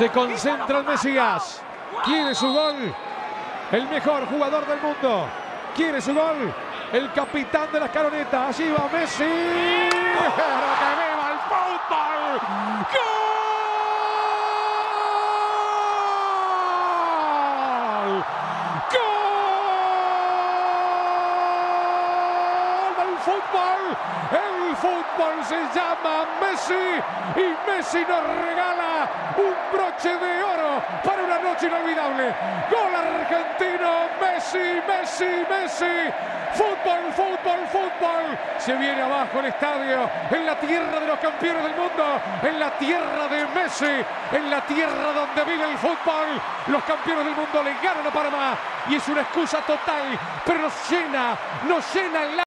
Se concentra el Mesías. Quiere su gol. El mejor jugador del mundo. Quiere su gol. El capitán de la escaloneta. Allí va Messi. Pero que viva el fútbol. ¡Gol! ¡Gol fútbol! El fútbol se llama Messi y Messi nos regala un broche de oro para una noche inolvidable. Gol argentino, Messi, Messi, Messi. Fútbol, fútbol, fútbol. Se viene abajo el estadio, en la tierra de los campeones del mundo, en la tierra de Messi, en la tierra donde vive el fútbol. Los campeones del mundo le ganan a Panamá y es una excusa total, pero nos llena, nos llena el